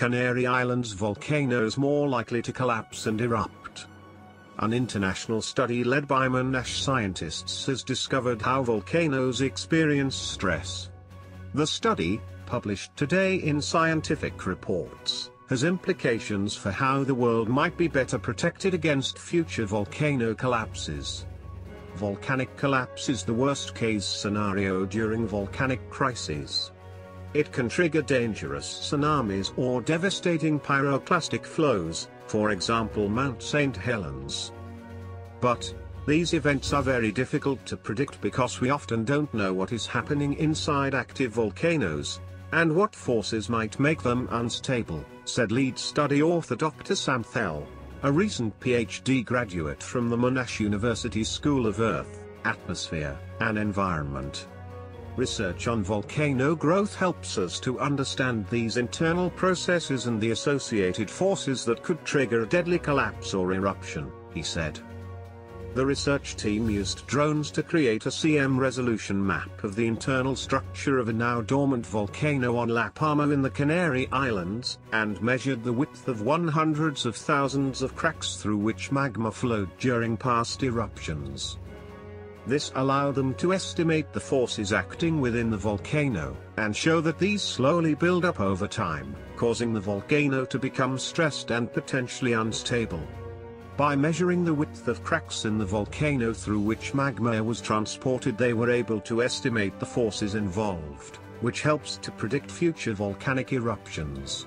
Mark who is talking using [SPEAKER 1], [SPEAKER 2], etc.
[SPEAKER 1] Canary Islands volcanoes more likely to collapse and erupt. An international study led by Monash scientists has discovered how volcanoes experience stress. The study, published today in Scientific Reports, has implications for how the world might be better protected against future volcano collapses. Volcanic collapse is the worst-case scenario during volcanic crises. It can trigger dangerous tsunamis or devastating pyroclastic flows, for example Mount St. Helens. But, these events are very difficult to predict because we often don't know what is happening inside active volcanoes, and what forces might make them unstable, said lead study author Dr. Sam Thiele, a recent PhD graduate from the Monash University School of Earth, Atmosphere, and Environment. Research on volcano growth helps us to understand these internal processes and the associated forces that could trigger a deadly collapse or eruption, he said. The research team used drones to create a CM resolution map of the internal structure of a now dormant volcano on La Palma in the Canary Islands, and measured the width of one hundreds of thousands of cracks through which magma flowed during past eruptions. This allowed them to estimate the forces acting within the volcano, and show that these slowly build up over time, causing the volcano to become stressed and potentially unstable. By measuring the width of cracks in the volcano through which magma was transported they were able to estimate the forces involved, which helps to predict future volcanic eruptions.